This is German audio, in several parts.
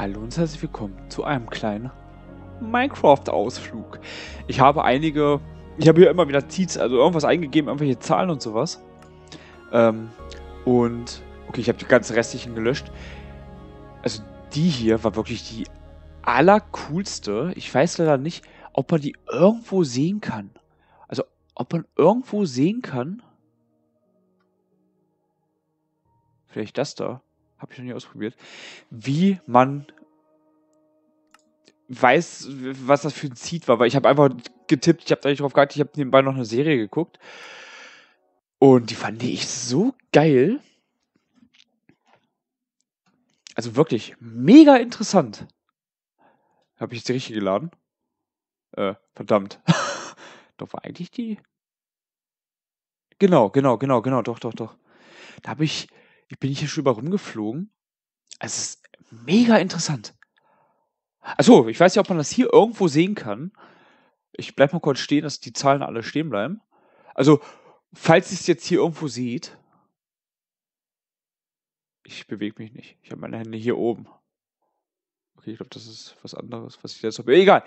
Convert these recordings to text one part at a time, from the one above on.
Hallo und herzlich willkommen zu einem kleinen Minecraft-Ausflug. Ich habe einige, ich habe hier immer wieder Cheats, also irgendwas eingegeben, irgendwelche Zahlen und sowas. Ähm, und, okay, ich habe die ganzen restlichen gelöscht. Also die hier war wirklich die allercoolste. Ich weiß leider nicht, ob man die irgendwo sehen kann. Also, ob man irgendwo sehen kann. Vielleicht das da. Habe ich noch nie ausprobiert. Wie man weiß, was das für ein Seed war, weil ich habe einfach getippt, ich habe da nicht drauf geachtet, ich habe nebenbei noch eine Serie geguckt. Und die fand ich so geil. Also wirklich mega interessant. Habe ich die richtige geladen? Äh, verdammt. doch war eigentlich die. Genau, genau, genau, genau, doch, doch, doch. Da habe ich ich bin hier schon über rumgeflogen. Es ist mega interessant. Achso, ich weiß ja, ob man das hier irgendwo sehen kann. Ich bleib mal kurz stehen, dass die Zahlen alle stehen bleiben. Also, falls ihr es jetzt hier irgendwo seht, ich bewege mich nicht. Ich habe meine Hände hier oben. Okay, ich glaube, das ist was anderes, was ich jetzt habe. Egal.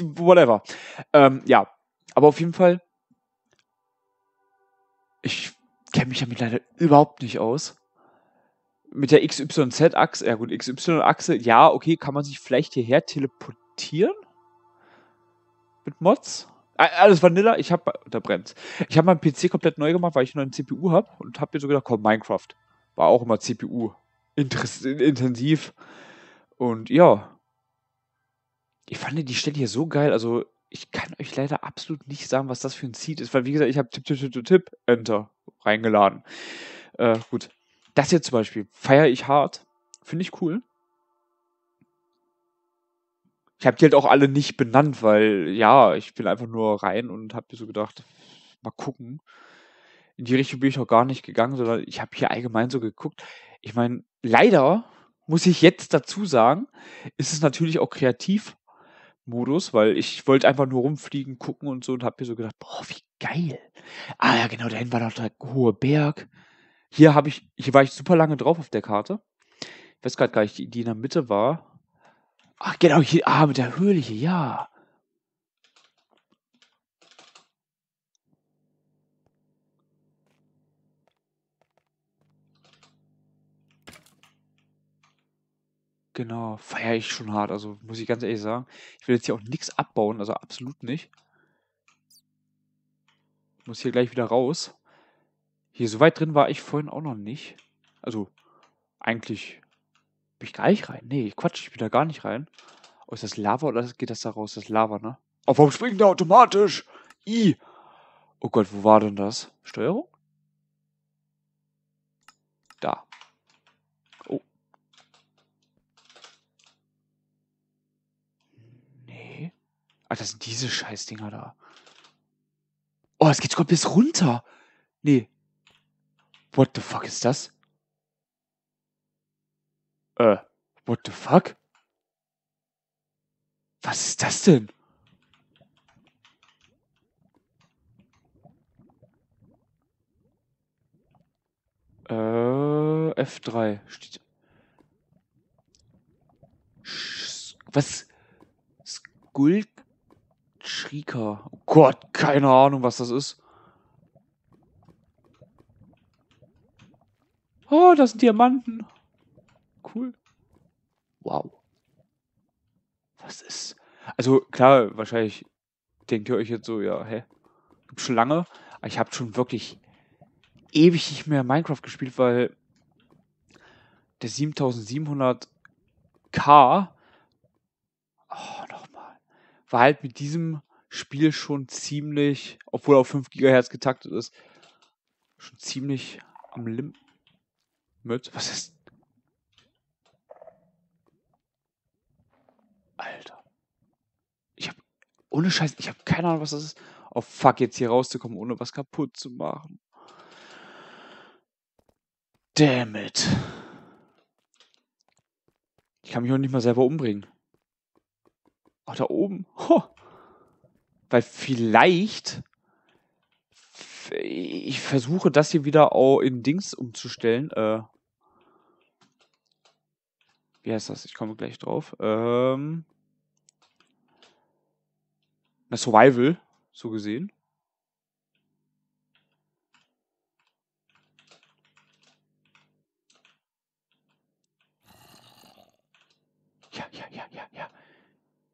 Whatever. Ähm, ja, aber auf jeden Fall, ich kenne mich damit leider überhaupt nicht aus mit der XYZ-Achse, ja gut, XY-Achse, ja, okay, kann man sich vielleicht hierher teleportieren? Mit Mods? Alles Vanilla, ich habe, da brennt. Ich habe meinen PC komplett neu gemacht, weil ich nur eine CPU habe und habe mir so gedacht, komm, Minecraft. War auch immer CPU. intensiv. Und ja. Ich fand die Stelle hier so geil, also ich kann euch leider absolut nicht sagen, was das für ein Seed ist, weil wie gesagt, ich habe Tipp, Tipp, Tipp, Tipp, Enter reingeladen. Äh, gut. Das hier zum Beispiel feiere ich hart. Finde ich cool. Ich habe die halt auch alle nicht benannt, weil ja, ich bin einfach nur rein und habe mir so gedacht, mal gucken. In die Richtung bin ich auch gar nicht gegangen, sondern ich habe hier allgemein so geguckt. Ich meine, leider muss ich jetzt dazu sagen, ist es natürlich auch Kreativmodus, weil ich wollte einfach nur rumfliegen, gucken und so und habe mir so gedacht, boah, wie geil. Ah ja, genau, da hinten war noch der hohe Berg. Hier habe ich, hier war ich super lange drauf auf der Karte. Ich weiß gerade gar nicht, die, die in der Mitte war. Ach, genau, hier, ah, mit der Höhle hier, ja. Genau, feiere ich schon hart, also muss ich ganz ehrlich sagen. Ich will jetzt hier auch nichts abbauen, also absolut nicht. Ich muss hier gleich wieder raus. Hier, so weit drin war ich vorhin auch noch nicht. Also, eigentlich bin ich gar nicht rein. Nee, Quatsch, ich bin da gar nicht rein. Oh, ist das Lava oder geht das da raus? Das Lava, ne? Oh, warum springt der automatisch? I. Oh Gott, wo war denn das? Steuerung? Da. Oh. Nee. Ah, das sind diese Scheißdinger da. Oh, es geht sogar bis runter. Nee, What the fuck ist das? Äh, what the fuck? Was ist das denn? Äh, F3 steht. Sch was? Skulk Schrieker. Oh Gott, keine Ahnung, was das ist. Oh, das sind Diamanten. Cool. Wow. Was ist. Also klar, wahrscheinlich denkt ihr euch jetzt so, ja, hä? Gibt schon lange. Aber ich habe schon wirklich ewig nicht mehr Minecraft gespielt, weil der 7700K, oh, nochmal, war halt mit diesem Spiel schon ziemlich, obwohl er auf 5 GHz getaktet ist, schon ziemlich am Limit mit. Was ist. Alter. Ich hab. Ohne Scheiß, ich hab keine Ahnung, was das ist. Oh fuck, jetzt hier rauszukommen, ohne was kaputt zu machen. Damn it. Ich kann mich auch nicht mal selber umbringen. Ach, da oben. Ho. Weil vielleicht ich versuche das hier wieder auch in Dings umzustellen. Äh, Wie heißt das? Ich komme gleich drauf. Ähm, na, Survival, so gesehen. Ja, ja, ja, ja, ja.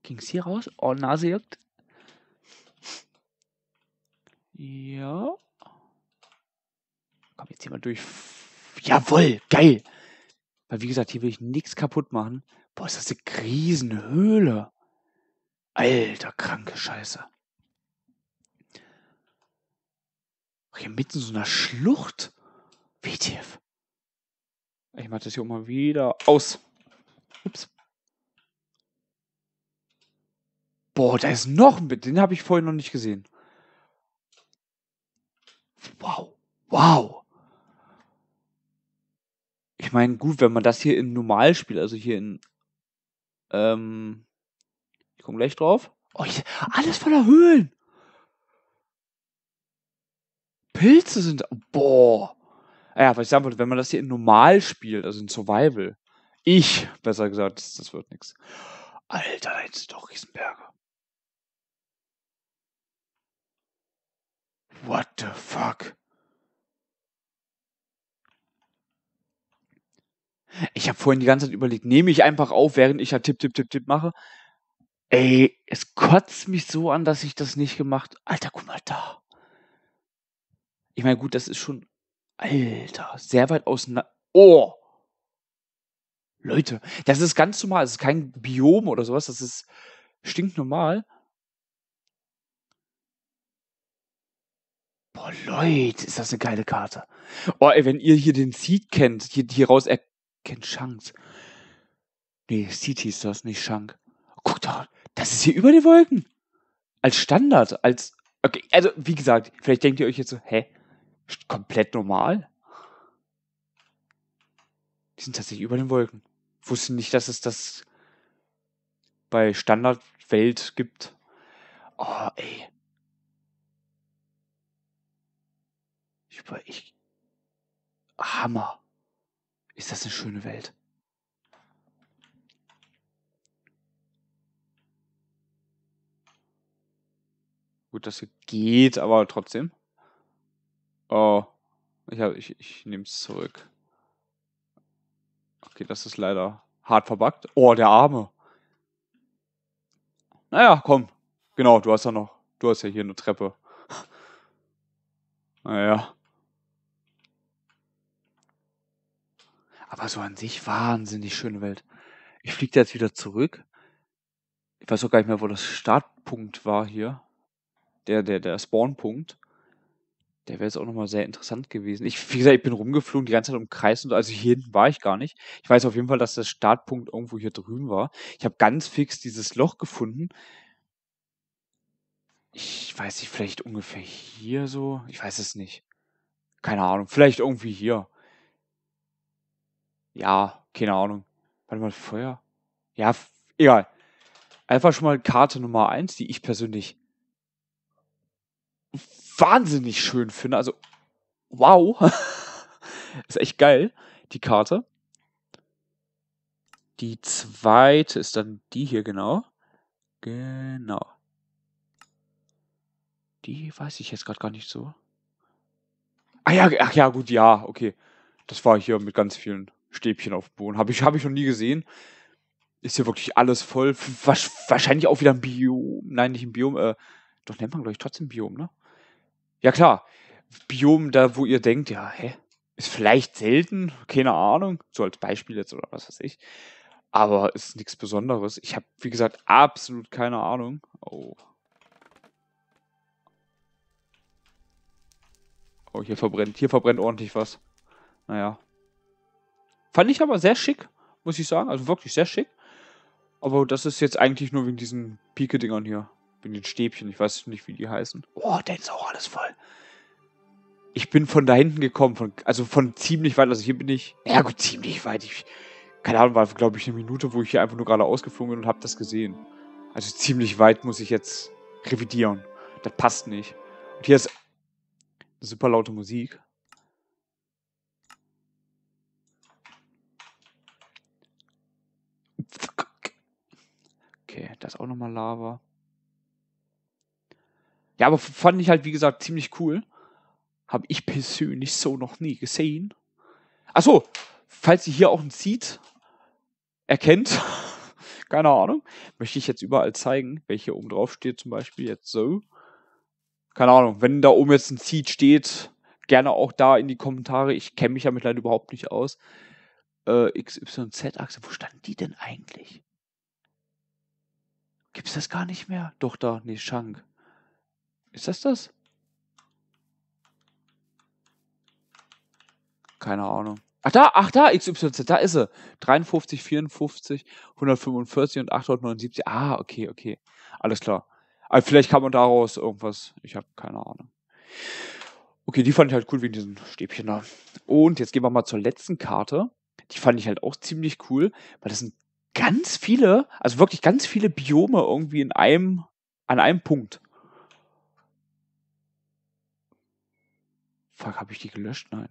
Ging's hier raus? Oh, Nase juckt. Ja. Komm, jetzt hier mal durch. Jawoll, geil. Weil, wie gesagt, hier will ich nichts kaputt machen. Boah, ist das eine Riesenhöhle. Alter, kranke Scheiße. Hier mitten in so einer Schlucht. WTF. Ich mach das hier auch mal wieder aus. Ups. Boah, da ist noch ein. Den habe ich vorhin noch nicht gesehen. Wow. Wow. Ich meine, gut, wenn man das hier in normal spielt, also hier in. Ähm. Ich komme gleich drauf. Oh, hier, alles voller Höhlen. Pilze sind. Boah. Ja, was ich sagen wollte, wenn man das hier in normal spielt, also in Survival. Ich, besser gesagt, das, das wird nichts. Alter, da sind doch Riesenberge. What the fuck? Ich habe vorhin die ganze Zeit überlegt, nehme ich einfach auf, während ich ja Tipp, Tipp, Tipp, Tipp mache. Ey, es kotzt mich so an, dass ich das nicht gemacht. Alter, guck mal da. Ich meine, gut, das ist schon. Alter, sehr weit auseinander. Oh! Leute, das ist ganz normal. Das ist kein Biom oder sowas. Das ist stinknormal. Boah, Leute, ist das eine geile Karte. Oh, ey, wenn ihr hier den Seed kennt, hier, hier raus erkennt Chance. Nee, Seed hieß das, nicht Shank. Guck doch, das ist hier über die Wolken. Als Standard, als. Okay, also wie gesagt, vielleicht denkt ihr euch jetzt so, hä? Komplett normal? Die sind tatsächlich über den Wolken. Ich wusste nicht, dass es das bei Standardwelt gibt. Oh, ey. Ich, ich, Hammer. Ist das eine schöne Welt? Gut, das geht, aber trotzdem. Oh, ich, ich, ich nehme es zurück. Okay, das ist leider hart verbuggt. Oh, der Arme. Naja, komm. Genau, du hast ja noch. Du hast ja hier eine Treppe. Naja. Aber so an sich wahnsinnig schöne Welt. Ich fliege jetzt wieder zurück. Ich weiß auch gar nicht mehr, wo das Startpunkt war hier. Der, der, der Spawnpunkt. Der wäre jetzt auch nochmal sehr interessant gewesen. Ich, wie gesagt, ich bin rumgeflogen, die ganze Zeit im Kreis und so. Also hier hinten war ich gar nicht. Ich weiß auf jeden Fall, dass der Startpunkt irgendwo hier drüben war. Ich habe ganz fix dieses Loch gefunden. Ich weiß nicht, vielleicht ungefähr hier so. Ich weiß es nicht. Keine Ahnung. Vielleicht irgendwie hier. Ja, keine Ahnung. Warte mal, Feuer? Ja, egal. Einfach schon mal Karte Nummer eins, die ich persönlich wahnsinnig schön finde. Also, wow. ist echt geil, die Karte. Die zweite ist dann die hier, genau. Genau. Die weiß ich jetzt gerade gar nicht so. Ah ja, ach ja, gut, ja, okay. Das war hier mit ganz vielen Stäbchen auf dem Boden. Habe ich, hab ich noch nie gesehen. Ist hier wirklich alles voll. Wahrscheinlich auch wieder ein Biom. Nein, nicht ein Biom. Äh, doch nennt man, glaube ich, trotzdem Biom, ne? Ja, klar. Biom, da wo ihr denkt, ja, hä? Ist vielleicht selten, keine Ahnung. So als Beispiel jetzt oder was weiß ich. Aber ist nichts Besonderes. Ich habe, wie gesagt, absolut keine Ahnung. Oh. Oh, hier verbrennt, hier verbrennt ordentlich was. Naja. Fand ich aber sehr schick, muss ich sagen. Also wirklich sehr schick. Aber das ist jetzt eigentlich nur wegen diesen Pike-Dingern hier. Wegen den Stäbchen. Ich weiß nicht, wie die heißen. Oh, der ist auch alles voll. Ich bin von da hinten gekommen. Von, also von ziemlich weit. Also hier bin ich. Ja, gut, ziemlich weit. Ich, keine Ahnung, war glaube ich eine Minute, wo ich hier einfach nur gerade ausgeflogen bin und habe das gesehen. Also ziemlich weit muss ich jetzt revidieren. Das passt nicht. Und hier ist super laute Musik. ist auch nochmal Lava. Ja, aber fand ich halt, wie gesagt, ziemlich cool. Habe ich persönlich so noch nie gesehen. Achso, falls ihr hier auch ein Seed erkennt, keine Ahnung, möchte ich jetzt überall zeigen, welche oben drauf steht, zum Beispiel jetzt so. Keine Ahnung, wenn da oben jetzt ein Seed steht, gerne auch da in die Kommentare. Ich kenne mich ja mit leider überhaupt nicht aus. Äh, XYZ-Achse, wo standen die denn eigentlich? Gibt's das gar nicht mehr? Doch, da, nee, Schank. Ist das das? Keine Ahnung. Ach da, ach da, XYZ, da ist sie. 53, 54, 145 und 879. Ah, okay, okay. Alles klar. Aber vielleicht kann man daraus irgendwas. Ich habe keine Ahnung. Okay, die fand ich halt cool wegen diesen Stäbchen da. Und jetzt gehen wir mal zur letzten Karte. Die fand ich halt auch ziemlich cool, weil das sind ganz viele, also wirklich ganz viele Biome irgendwie in einem, an einem Punkt. Fuck, habe ich die gelöscht? Nein.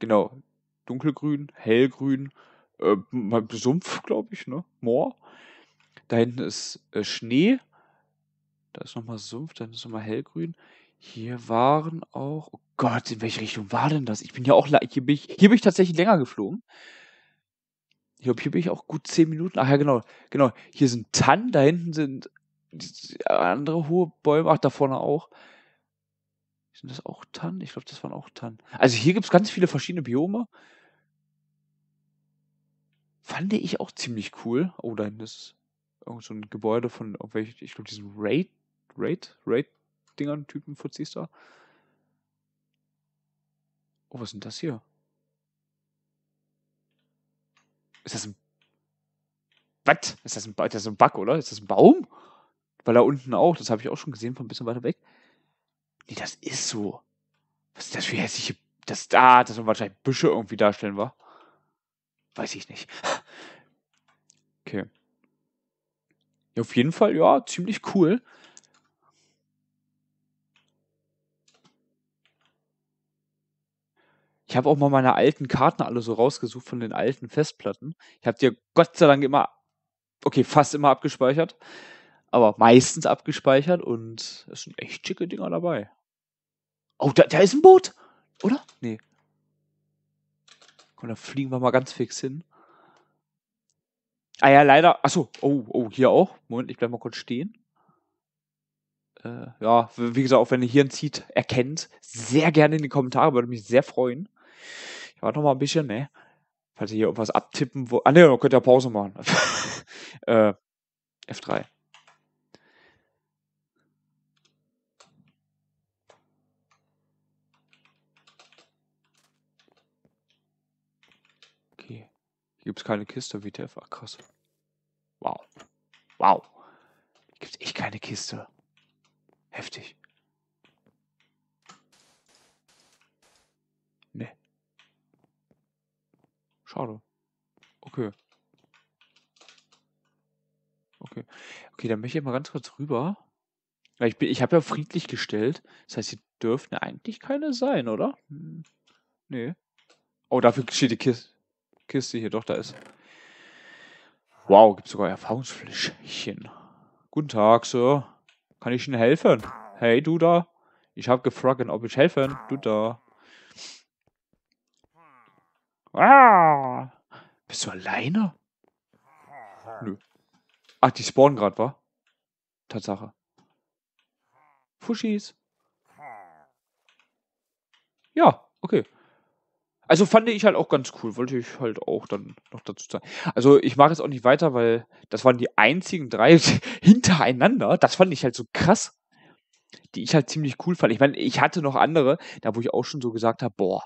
Genau. Dunkelgrün, hellgrün, äh, Sumpf, glaube ich, ne? Moor. Da hinten ist äh, Schnee. Da ist nochmal Sumpf, dann ist nochmal hellgrün. Hier waren auch. Oh Gott, in welche Richtung war denn das? Ich bin ja auch. Hier bin ich, hier bin ich tatsächlich länger geflogen. Ich glaube, hier bin ich auch gut zehn Minuten. Ach ja, genau. Genau. Hier sind Tannen, da hinten sind andere hohe Bäume. Ach, da vorne auch. Sind das auch Tannen? Ich glaube, das waren auch Tannen. Also hier gibt es ganz viele verschiedene Biome. Fand ich auch ziemlich cool. Oh, da hinten ist irgend so ein Gebäude von irgendwelchen, ich glaube, diesen Raid, Raid, Raid-Dingern, Typen, Fuzis da. Oh, was denn das hier? Ist das ein. Was? Ist das ein, das ist ein Bug, oder? Ist das ein Baum? Weil da unten auch, das habe ich auch schon gesehen, von ein bisschen weiter weg. Nee, das ist so. Was ist das für hässliche. Das da, das soll wahrscheinlich Büsche irgendwie darstellen, war? Weiß ich nicht. Okay. Ja, auf jeden Fall, ja, ziemlich cool. Ich habe auch mal meine alten Karten alle so rausgesucht von den alten Festplatten. Ich habe dir Gott sei Dank immer, okay, fast immer abgespeichert, aber meistens abgespeichert und es sind echt schicke Dinger dabei. Oh, da, da ist ein Boot, oder? Nee. Komm, da fliegen wir mal ganz fix hin. Ah ja, leider. Achso, oh, oh, hier auch. Moment, ich bleib mal kurz stehen. Äh, ja, wie gesagt, auch wenn ihr hier ein Seed erkennt, sehr gerne in die Kommentare, würde mich sehr freuen. Ich warte noch mal ein bisschen, ne? Falls ihr hier irgendwas abtippen wollt. Ah, ne, könnt ihr Pause machen. äh, F3. Okay. Hier gibt es keine Kiste, WTF. Ach, krass. Wow. Wow. Hier gibt es echt keine Kiste. Heftig. Schade. Okay. Okay. Okay, dann möchte ich mal ganz kurz rüber. ich ich habe ja friedlich gestellt. Das heißt, hier dürften eigentlich keine sein, oder? Hm. Nee. Oh, dafür steht die Kiste, Kiste hier. Doch, da ist. Wow, gibt sogar Erfahrungsfläschchen. Guten Tag, Sir. Kann ich Ihnen helfen? Hey, du da. Ich habe gefragt, ob ich helfen. Du da. Ah! Bist du alleine? Nö. Ach, die spawnen gerade, wa? Tatsache. Fuschis. Ja, okay. Also fand ich halt auch ganz cool, wollte ich halt auch dann noch dazu sagen. Also ich mache es auch nicht weiter, weil das waren die einzigen drei hintereinander. Das fand ich halt so krass, die ich halt ziemlich cool fand. Ich meine, ich hatte noch andere, da wo ich auch schon so gesagt habe, boah,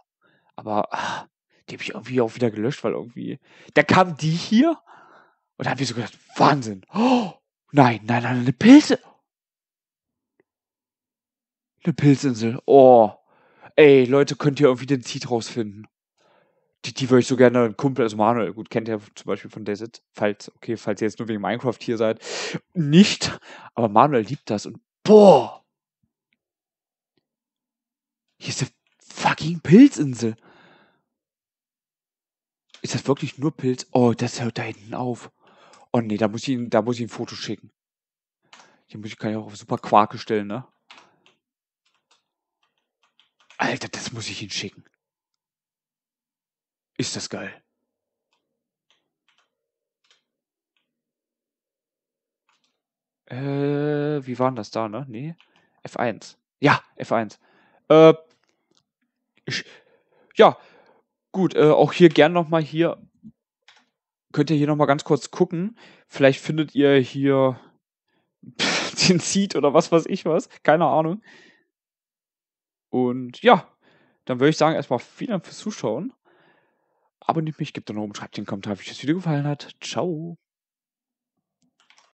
aber ah, die habe ich irgendwie auch wieder gelöscht, weil irgendwie. Da kam die hier und da habe ich so gedacht, Wahnsinn. Oh, nein, nein, nein, eine Pilze. Eine Pilzinsel. Oh. Ey, Leute, könnt ihr irgendwie den Seed rausfinden? Die, die würde ich so gerne einen Kumpel, also Manuel, gut, kennt ihr zum Beispiel von Desert, falls, okay, falls ihr jetzt nur wegen Minecraft hier seid. Nicht, aber Manuel liebt das und boah. Hier ist eine fucking Pilzinsel. Ist das wirklich nur Pilz? Oh, das hört da hinten auf. Oh nee, da muss ich da muss ich ihm 'n Foto schicken. Hier muss ich kann ich auch auf super Quarke stellen, ne? Alter, das muss ich ihm schicken. Ist das geil. Äh, wie war 'n das da, ne? Ne? F1. Ja, F1. Äh ich ja, gut, äh, auch hier gern noch mal hier könnt ihr hier noch mal ganz kurz gucken. Vielleicht findet ihr hier den Seed oder was weiß ich was, keine Ahnung. Und ja, dann würde ich sagen, erst mal vielen Dank fürs Zuschauen. Abonniert mich, gebt 'n Daumen, schreibt den Kommentar, wie euch das Video gefallen hat. Tschau.